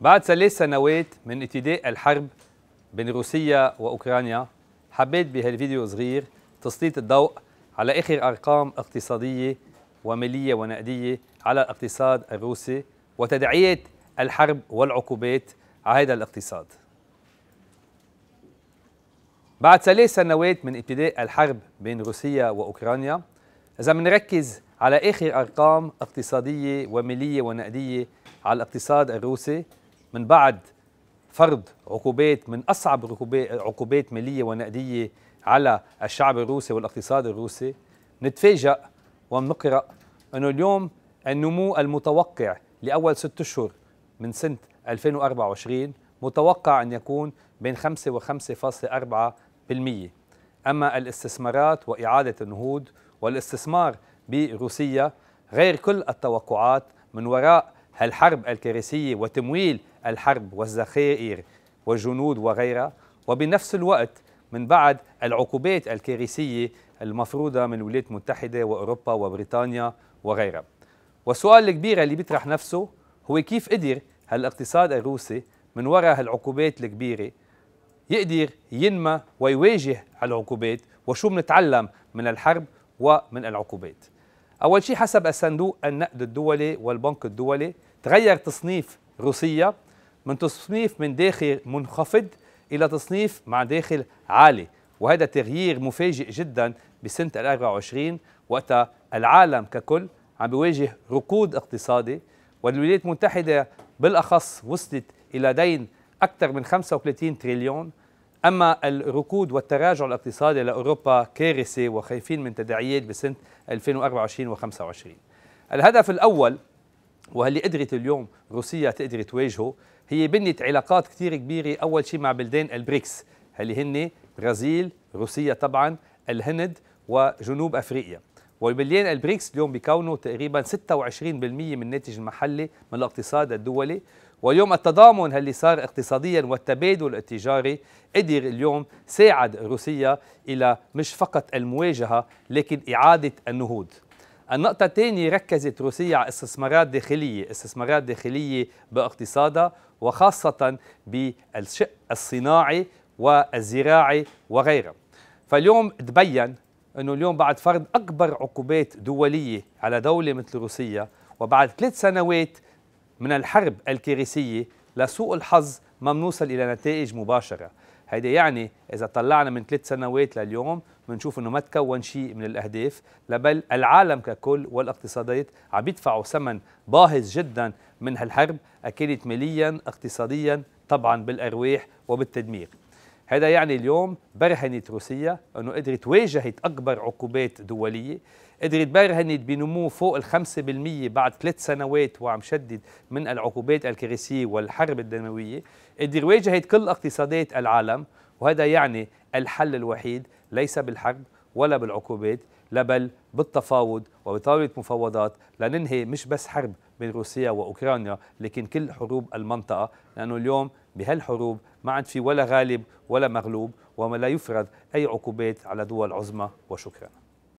بعد ثلاث سنوات من ابتداء الحرب بين روسيا وأوكرانيا حبيت بهالفيديو صغير تسليط الضوء على آخر أرقام اقتصادية ومالية ونقدية على الاقتصاد الروسي وتداعيات الحرب والعقوبات على هذا الاقتصاد. بعد ثلاث سنوات من ابتداء الحرب بين روسيا وأوكرانيا إذا بنركز على آخر أرقام اقتصادية ومالية ونقدية على الاقتصاد الروسي من بعد فرض عقوبات من أصعب عقوبات مالية ونقدية على الشعب الروسي والاقتصاد الروسي نتفاجأ ونقرأ أنه اليوم النمو المتوقع لأول ست أشهر من سنة 2024 متوقع أن يكون بين 5 و 5.4% أما الاستثمارات وإعادة النهوض والاستثمار بروسيا غير كل التوقعات من وراء الحرب الكارثية وتمويل الحرب والذخائر والجنود وغيرها وبنفس الوقت من بعد العقوبات الكارثية المفروضة من الولايات المتحدة وأوروبا وبريطانيا وغيرها. والسؤال الكبير اللي بيطرح نفسه هو كيف قدر هالاقتصاد الروسي من وراء هالعقوبات الكبيرة يقدر ينمى ويواجه العقوبات وشو بنتعلم من الحرب ومن العقوبات. أول شيء حسب الصندوق النقد الدولي والبنك الدولي تغير تصنيف روسيا من تصنيف من داخل منخفض إلى تصنيف مع داخل عالي. وهذا تغيير مفاجئ جدا بسنة ال 24 وقتها العالم ككل عم بيواجه ركود اقتصادي والولايات المتحدة بالأخص وصلت إلى دين أكثر من 35 تريليون. أما الركود والتراجع الاقتصادي لأوروبا كارثة وخايفين من تداعيات بسنة 2024 و25 الهدف الأول واللي قدرت اليوم روسيا تقدر تواجهه هي بنية علاقات كثير كبيرة أول شيء مع بلدان البريكس. اللي هن برازيل روسيا طبعا الهند وجنوب أفريقيا. والبلدان البريكس اليوم بيكونوا تقريبا 26% من الناتج المحلي من الاقتصاد الدولي. واليوم التضامن اللي صار اقتصاديا والتبادل التجاري قدر اليوم ساعد روسيا إلى مش فقط المواجهة لكن إعادة النهوض. النقطة الثانية ركزت روسيا على استثمارات داخلية استثمارات داخلية باقتصادها وخاصة بالشق الصناعي والزراعي وغيرها. فاليوم تبين أنه اليوم بعد فرض أكبر عقوبات دولية على دولة مثل روسيا وبعد ثلاث سنوات من الحرب الكارثية لسوء الحظ ما بنوصل إلى نتائج مباشرة. هيدا يعني إذا طلعنا من ثلاث سنوات لليوم بنشوف إنه ما تكون شيء من الأهداف بل العالم ككل والاقتصادات عم يدفعوا ثمن باهظ جدا من هالحرب أكيد ماليا اقتصاديا طبعا بالأرواح وبالتدمير. هذا يعني اليوم برهنت روسيا أنه قدرت واجهت أكبر عقوبات دولية قدرت برهنت بنمو فوق ال 5% بعد ثلاث سنوات وعم شدد من العقوبات الكارثية والحرب الدموية قدر واجهت كل اقتصادات العالم وهذا يعني الحل الوحيد ليس بالحرب ولا بالعقوبات لا بل بالتفاوض وبطاولة مفاوضات لننهي مش بس حرب بين روسيا وأوكرانيا لكن كل حروب المنطقة لأنه اليوم بهالحروب ما عاد في ولا غالب ولا مغلوب وما لا يفرض أي عقوبات على دول عظمى وشكرا.